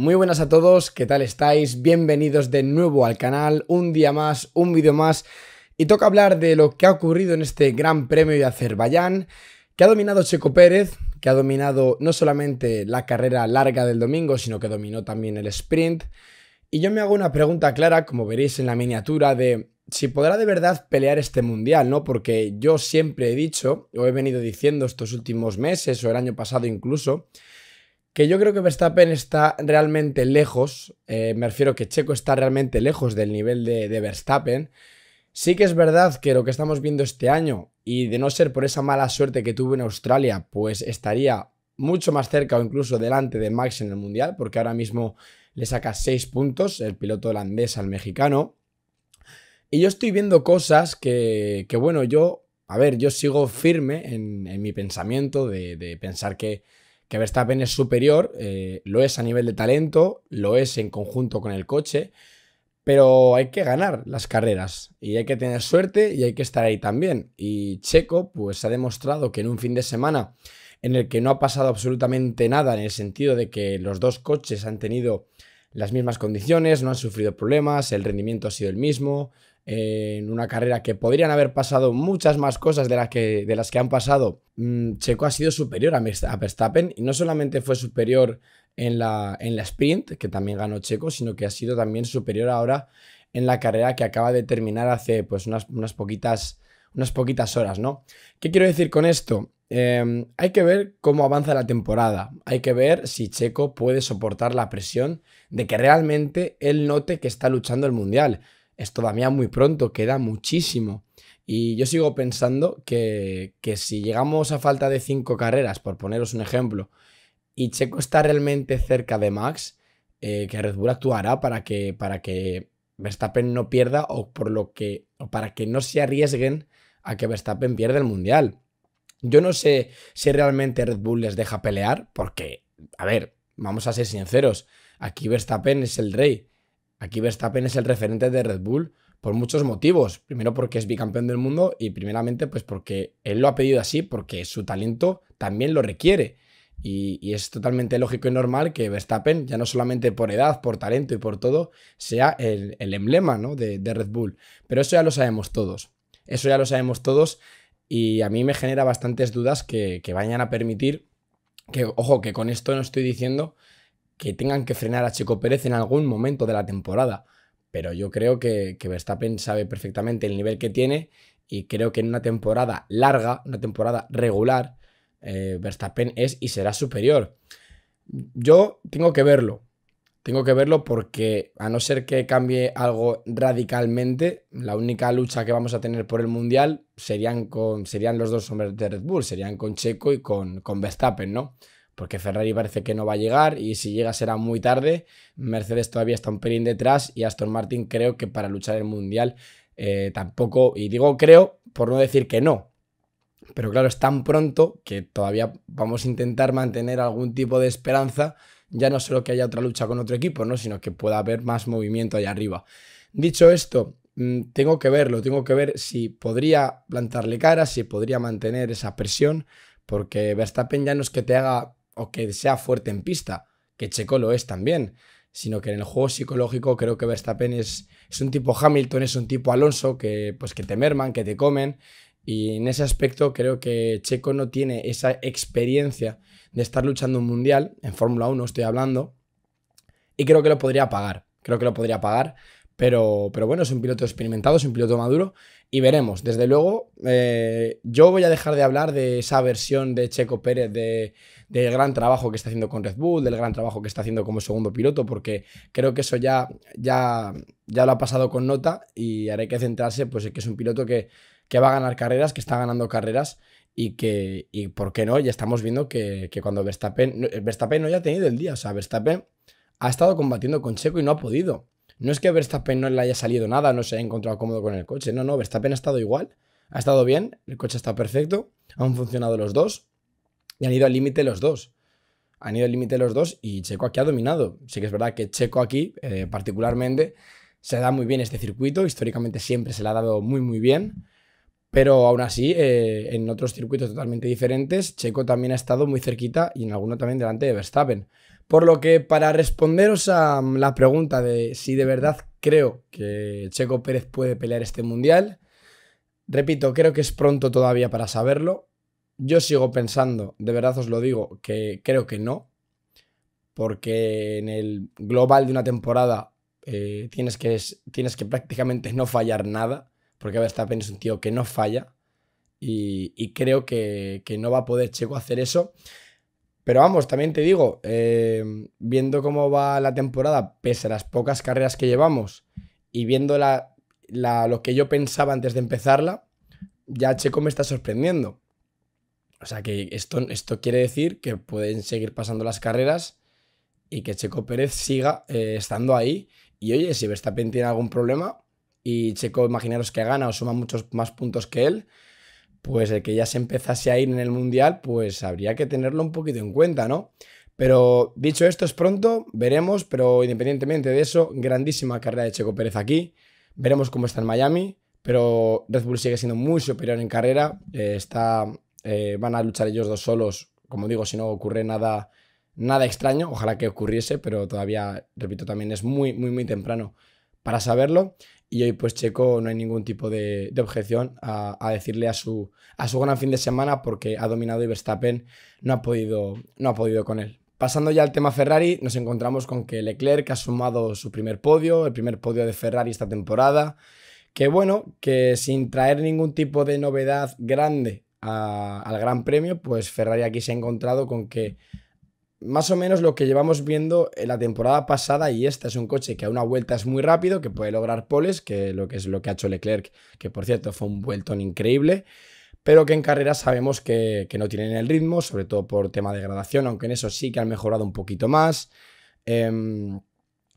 Muy buenas a todos, ¿qué tal estáis? Bienvenidos de nuevo al canal, un día más, un vídeo más y toca hablar de lo que ha ocurrido en este Gran Premio de Azerbaiyán que ha dominado Checo Pérez, que ha dominado no solamente la carrera larga del domingo, sino que dominó también el sprint. Y yo me hago una pregunta clara, como veréis en la miniatura, de si podrá de verdad pelear este mundial, ¿no? Porque yo siempre he dicho, o he venido diciendo estos últimos meses, o el año pasado incluso, que yo creo que Verstappen está realmente lejos, eh, me refiero que Checo está realmente lejos del nivel de, Verstappen. Sí que es verdad que lo que estamos viendo este año, y de no ser por esa mala suerte que tuvo en Australia, pues estaría mucho más cerca o incluso delante de Max en el Mundial, porque ahora mismo le saca 6 puntos el piloto holandés al mexicano. Y yo estoy viendo cosas que, que bueno, yo, a ver, yo sigo firme en, mi pensamiento de pensar que que Verstappen es superior, eh, lo es a nivel de talento, lo es en conjunto con el coche, pero hay que ganar las carreras y hay que tener suerte y hay que estar ahí también. Y Checo, pues ha demostrado que en un fin de semana en el que no ha pasado absolutamente nada en el sentido de que los dos coches han tenido las mismas condiciones, no han sufrido problemas, el rendimiento ha sido el mismo, en una carrera que podrían haber pasado muchas más cosas de las que, de las que han pasado, mm, Checo ha sido superior a Verstappen y no solamente fue superior en la, en la sprint, que también ganó Checo, sino que ha sido también superior ahora en la carrera que acaba de terminar hace pues unas, unas poquitas, unas poquitas horas, ¿no? ¿Qué quiero decir con esto? Em, hay que ver cómo avanza la temporada. Hay que ver si Checo puede soportar la presión de que realmente él note que está luchando el mundial es todavía muy pronto, queda muchísimo. Y yo sigo pensando que, si llegamos a falta de cinco carreras, por poneros un ejemplo, y Checo está realmente cerca de Max, eh, que Red Bull actuará para que, para que Verstappen no pierda o, por lo que, o para que no se arriesguen a que Verstappen pierda el Mundial. Yo no sé si realmente Red Bull les deja pelear, porque, a ver, vamos a ser sinceros, aquí Verstappen es el rey. Aquí Verstappen es el referente de Red Bull por muchos motivos. Primero porque es bicampeón del mundo y primeramente pues porque él lo ha pedido así, porque su talento también lo requiere. Y, es totalmente lógico y normal que Verstappen, ya no solamente por edad, por talento y por todo, sea el, emblema ¿no? de, Red Bull. Pero eso ya lo sabemos todos. Eso ya lo sabemos todos y a mí me genera bastantes dudas que, que vayan a permitir que, ojo, que con esto no estoy diciendo que tengan que frenar a Checo Pérez en algún momento de la temporada. Pero yo creo que, Verstappen sabe perfectamente el nivel que tiene y creo que en una temporada larga, una temporada regular, eh, Verstappen es y será superior. Yo tengo que verlo. Tengo que verlo porque a no ser que cambie algo radicalmente, la única lucha que vamos a tener por el Mundial serían, con, serían los dos hombres de Red Bull, serían con Checo y con, con Verstappen, ¿no? Porque Ferrari parece que no va a llegar y si llega será muy tarde. Mercedes todavía está un pelín detrás y Aston Martin creo que para luchar el Mundial eh, tampoco, y digo creo por no decir que no, pero claro, es tan pronto que todavía vamos a intentar mantener algún tipo de esperanza, ya no solo que haya otra lucha con otro equipo, ¿no? sino que pueda haber más movimiento allá arriba. Dicho esto, mm, tengo que verlo, tengo que ver si podría plantarle cara, si podría mantener esa presión, porque Verstappen ya no es que te haga o que sea fuerte en pista, que Checo lo es también, sino que en el juego psicológico creo que Verstappen es, es un tipo Hamilton, es un tipo Alonso que, pues, que te merman, que te comen. Y en ese aspecto creo que Checo no tiene esa experiencia de estar luchando un mundial, en Fórmula 1 estoy hablando, y creo que lo podría pagar, creo que lo podría pagar, pero, pero bueno, es un piloto experimentado, es un piloto maduro, y veremos. Desde luego, eh, yo voy a dejar de hablar de esa versión de Checo Pérez de, del gran trabajo que está haciendo con Red Bull, del gran trabajo que está haciendo como segundo piloto, porque creo que eso ya, ya, ya lo ha pasado con nota y ahora hay que centrarse pues, en que es un piloto que, que va a ganar carreras, que está ganando carreras y que, y por qué no, ya estamos viendo que, que cuando Verstappen, Verstappen no haya tenido el día, o sea, Verstappen ha estado combatiendo con Checo y no ha podido. No es que Verstappen no le haya salido nada, no se haya encontrado cómodo con el coche, no, no, Verstappen ha estado igual, ha estado bien, el coche está perfecto, han funcionado los dos y han ido al límite los dos. Han ido al límite los dos y Checo aquí ha dominado. Sí que es verdad que Checo aquí, eh, particularmente, se da muy bien este circuito. Históricamente siempre se le ha dado muy, muy bien. Pero aún así, eh, en otros circuitos totalmente diferentes, Checo también ha estado muy cerquita y en alguno también delante de Verstappen. Por lo que para responderos a la pregunta de si de verdad creo que Checo Pérez puede pelear este mundial, repito, creo que es pronto todavía para saberlo. Yo sigo pensando, de verdad os lo digo, que creo que no, porque en el global de una temporada eh, tienes, que, tienes que prácticamente no fallar nada, porque Verstappen es un tío que no falla y, creo que, no va a poder Checo hacer eso. Pero vamos, también te digo, eh, viendo cómo va la temporada, pese a las pocas carreras que llevamos y viendo la, lo que yo pensaba antes de empezarla, ya Checo me está sorprendiendo. O sea que esto, esto quiere decir que pueden seguir pasando las carreras y que Checo Pérez siga eh, estando ahí. Y oye, si Verstappen tiene algún problema y Checo, imaginaros que gana o suma muchos más puntos que él, pues el que ya se empezase a ir en el Mundial, pues habría que tenerlo un poquito en cuenta, ¿no? Pero dicho esto, es pronto, veremos, pero independientemente de eso, grandísima carrera de Checo Pérez aquí. Veremos cómo está en Miami, pero Red Bull sigue siendo muy superior en carrera. Eh, está, eh, van a luchar ellos dos solos, como digo, si no ocurre nada, nada extraño. Ojalá que ocurriese, pero todavía, repito, también es muy, muy, muy temprano para saberlo. Y hoy pues Checo no hay ningún tipo de, objeción a, decirle a su, a su gran fin de semana porque ha dominado y Verstappen no ha podido, no ha podido con él. Pasando ya al tema Ferrari, nos encontramos con que Leclerc ha sumado su primer podio, el primer podio de Ferrari esta temporada. Que bueno, que sin traer ningún tipo de novedad grande al Gran Premio, pues Ferrari aquí se ha encontrado con que más o menos lo que llevamos viendo en la temporada pasada y esta es un coche que a una vuelta es muy rápido, que puede lograr poles, que lo que es lo que ha hecho Leclerc, que por cierto fue un vueltón increíble, pero que en carrera sabemos que, no tienen el ritmo, sobre todo por tema de gradación, aunque en eso sí que han mejorado un poquito más. Em,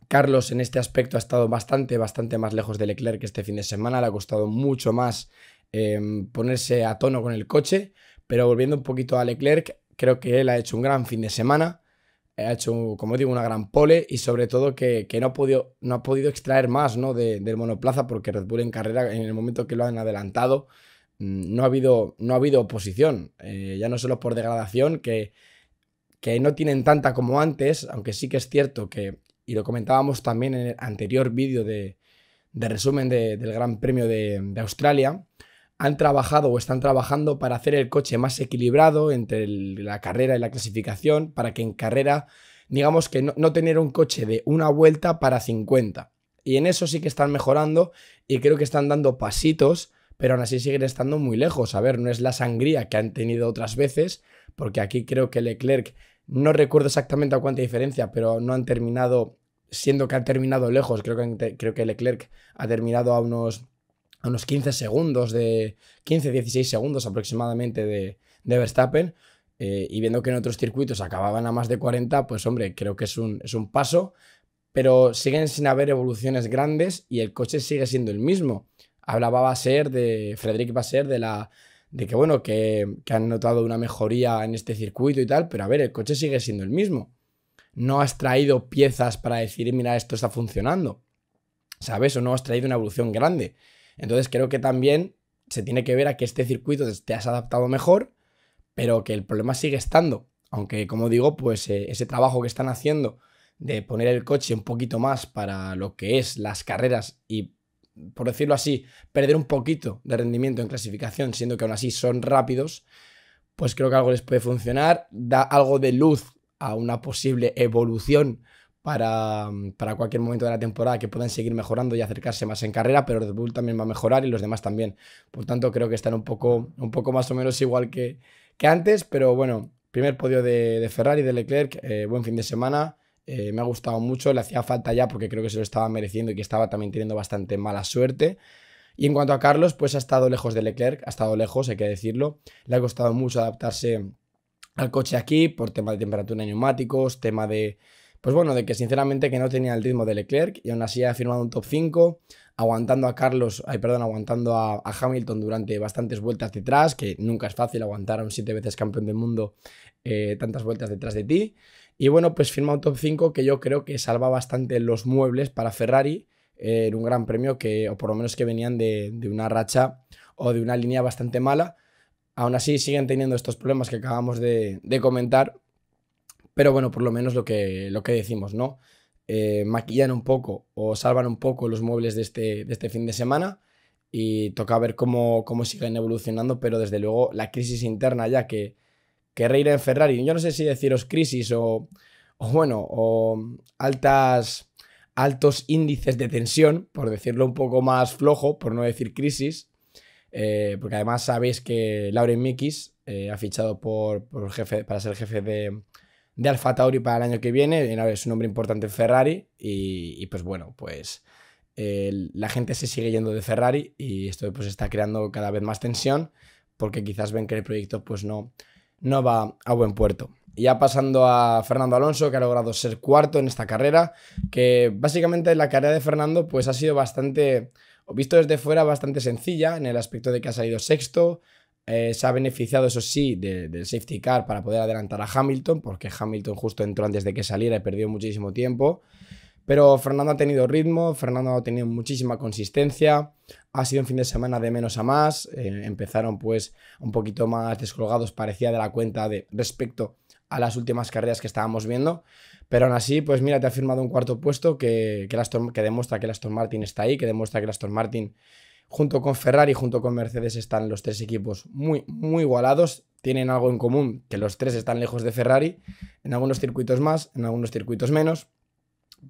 Carlos en este aspecto ha estado bastante, bastante más lejos de Leclerc este fin de semana, le ha costado mucho más em, ponerse a tono con el coche, pero volviendo un poquito a Leclerc, Creo que él ha hecho un gran fin de semana, ha hecho, como digo, una gran pole y sobre todo que, no, ha podido, no ha podido extraer más ¿no? del monoplaza porque Red Bull en carrera, en el momento que lo han adelantado, mm, no ha habido, no ha habido oposición. Eh, ya no solo por degradación, que, que no tienen tanta como antes, aunque sí que es cierto que, y lo comentábamos también en el anterior vídeo de, resumen del Gran Premio de, de Australia, han trabajado o están trabajando para hacer el coche más equilibrado entre la carrera y la clasificación, para que en carrera, digamos que no, tener un coche de una vuelta para 50. Y en eso sí que están mejorando y creo que están dando pasitos, pero aún así siguen estando muy lejos. A ver, no es la sangría que han tenido otras veces, porque aquí creo que Leclerc, no recuerdo exactamente a cuánta diferencia, pero no han terminado, siendo que han terminado lejos, creo que, creo que Leclerc ha terminado a unos a unos 15 segundos de 15, 16 segundos aproximadamente de, Verstappen. Eh, y viendo que en otros circuitos acababan a más de 40, pues hombre, creo que es un, es un paso, pero siguen sin haber evoluciones grandes y el coche sigue siendo el mismo. Hablaba ser de Frederic ser de la de que bueno, que, que, han notado una mejoría en este circuito y tal, pero a ver, el coche sigue siendo el mismo. No has traído piezas para decir, mira, esto está funcionando. ¿Sabes? O no has traído una evolución grande. Entonces creo que también se tiene que ver a que este circuito te has adaptado mejor, pero que el problema sigue estando. Aunque, como digo, pues eh, ese trabajo que están haciendo de poner el coche un poquito más para lo que es las carreras y, por decirlo así, perder un poquito de rendimiento en clasificación, siendo que aún así son rápidos, pues creo que algo les puede funcionar, da algo de luz a una posible evolución para, para, cualquier momento de la temporada que puedan seguir mejorando y acercarse más en carrera, pero Red Bull también va a mejorar y los demás también. Por tanto, creo que están un poco, un poco más o menos igual que, que antes, pero bueno, primer podio de, de Ferrari, de Leclerc, eh, buen fin de semana. Eh, me ha gustado mucho, le hacía falta ya porque creo que se lo estaba mereciendo y que estaba también teniendo bastante mala suerte. Y en cuanto a Carlos, pues ha estado lejos de Leclerc, ha estado lejos, hay que decirlo. Le ha costado mucho adaptarse al coche aquí por tema de temperatura de neumáticos, tema de, pues bueno, de que sinceramente que no tenía el ritmo de Leclerc y aún así ha firmado un top 5, aguantando a Carlos, ay, perdón, aguantando a, Hamilton durante bastantes vueltas detrás, que nunca es fácil aguantar a un siete veces campeón del mundo eh, tantas vueltas detrás de ti. Y bueno, pues firma un top 5 que yo creo que salva bastante los muebles para Ferrari eh, en un gran premio que, o por lo menos que venían de, una racha o de una línea bastante mala. Aún así siguen teniendo estos problemas que acabamos de comentar, Pero bueno, por lo menos lo que, lo que decimos, ¿no? Eh, maquillan un poco o salvan un poco los muebles de este, de este fin de semana y toca ver cómo, cómo siguen evolucionando, pero desde luego la crisis interna ya que, que en Ferrari, yo no sé si deciros crisis o, o bueno, o altas, altos índices de tensión, por decirlo un poco más flojo, por no decir crisis, eh, porque además sabéis que Lauren Mikis eh, ha fichado por, por, jefe, para ser jefe de, de Alfa Tauri para el año que viene, es un nombre importante en Ferrari y, pues bueno, pues la gente se sigue yendo de Ferrari y esto pues está creando cada vez más tensión porque quizás ven que el proyecto pues no, no va a buen puerto. Ya pasando a Fernando Alonso, que ha logrado ser cuarto en esta carrera, que básicamente la carrera de Fernando pues ha sido bastante, visto desde fuera, bastante sencilla en el aspecto de que ha salido sexto, eh, se ha beneficiado, eso sí, del safety car para poder adelantar a Hamilton, porque Hamilton justo entró antes de que saliera y perdió muchísimo tiempo. Pero Fernando ha tenido ritmo, Fernando ha tenido muchísima consistencia, ha sido un fin de semana de menos a más, eh, empezaron pues un poquito más descolgados, parecía de la cuenta de respecto a las últimas carreras que estábamos viendo, pero aún así, pues mira, te ha firmado un cuarto puesto que, que, demuestra que el Aston Martin está ahí, que demuestra que el Aston Martin junto con Ferrari, junto con Mercedes están los tres equipos muy, muy igualados, tienen algo en común, que los tres están lejos de Ferrari, en algunos circuitos más, en algunos circuitos menos,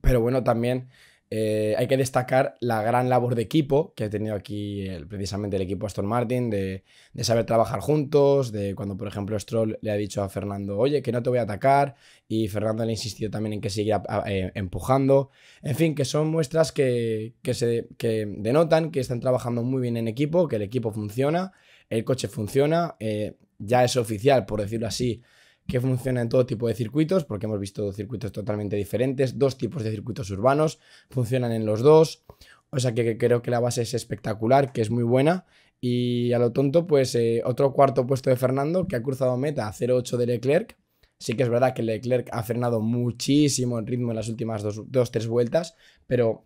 pero bueno, también eh, hay que destacar la gran labor de equipo que ha tenido aquí precisamente el equipo Aston Martin, de, saber trabajar juntos, de cuando por ejemplo Stroll le ha dicho a Fernando, oye, que no te voy a atacar, y Fernando le ha insistido también en que siga eh, empujando, en fin, que son muestras que, se, que denotan que están trabajando muy bien en equipo, que el equipo funciona, el coche funciona, eh, ya es oficial, por decirlo así, que funciona en todo tipo de circuitos, porque hemos visto circuitos totalmente diferentes, dos tipos de circuitos urbanos, funcionan en los dos, o sea que creo que la base es espectacular, que es muy buena. Y a lo tonto, pues eh, otro cuarto puesto de Fernando, que ha cruzado meta a 0.8 de Leclerc. Sí que es verdad que Leclerc ha frenado muchísimo en ritmo en las últimas dos, dos tres vueltas, pero,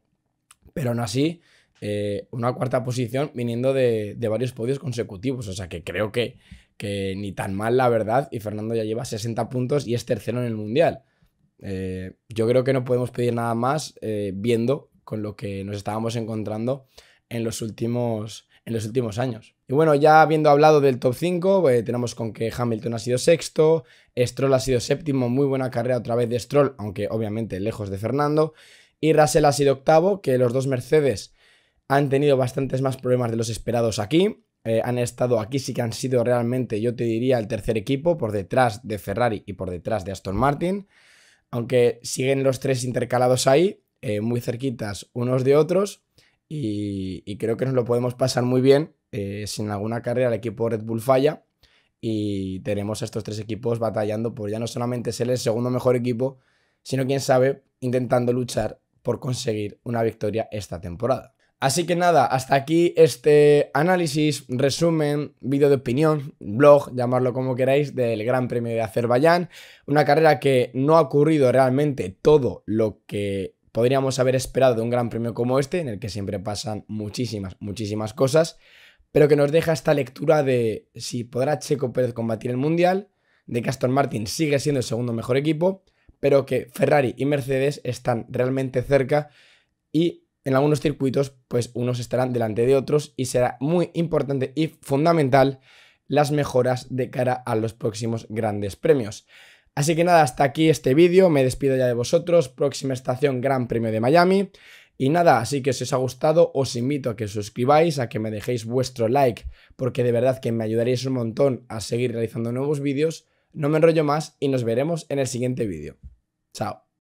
pero aún así, eh, una cuarta posición viniendo de, varios podios consecutivos. O sea que creo que, que ni tan mal la verdad y Fernando ya lleva 60 puntos y es tercero en el Mundial. Eh, yo creo que no podemos pedir nada más eh, viendo con lo que nos estábamos encontrando en los últimos, en los últimos años. Y bueno, ya habiendo hablado del top 5, eh, tenemos con que Hamilton ha sido sexto, Stroll ha sido séptimo, muy buena carrera otra vez de Stroll, aunque obviamente lejos de Fernando, y Russell ha sido octavo, que los dos Mercedes han tenido bastantes más problemas de los esperados aquí. Eh, han estado aquí, sí que han sido realmente, yo te diría, el tercer equipo por detrás de Ferrari y por detrás de Aston Martin. Aunque siguen los tres intercalados ahí, eh, muy cerquitas unos de otros. Y, creo que nos lo podemos pasar muy bien. Eh, sin alguna carrera el equipo Red Bull falla. Y tenemos a estos tres equipos batallando por ya no solamente ser el segundo mejor equipo, sino quién sabe, intentando luchar por conseguir una victoria esta temporada. Así que nada, hasta aquí este análisis, resumen, vídeo de opinión, blog, llamarlo como queráis, del Gran Premio de Azerbaiyán. Una carrera que no ha ocurrido realmente todo lo que podríamos haber esperado de un Gran Premio como este, en el que siempre pasan muchísimas, muchísimas cosas, pero que nos deja esta lectura de si podrá Checo Pérez combatir el Mundial, de que Aston Martin sigue siendo el segundo mejor equipo, pero que Ferrari y Mercedes están realmente cerca y en algunos circuitos, pues unos estarán delante de otros y será muy importante y fundamental las mejoras de cara a los próximos grandes premios. Así que nada, hasta aquí este vídeo, me despido ya de vosotros, próxima estación Gran Premio de Miami. Y nada, así que si os ha gustado, os invito a que os suscribáis, a que me dejéis vuestro like, porque de verdad que me ayudaréis un montón a seguir realizando nuevos vídeos. No me enrollo más y nos veremos en el siguiente vídeo. Chao.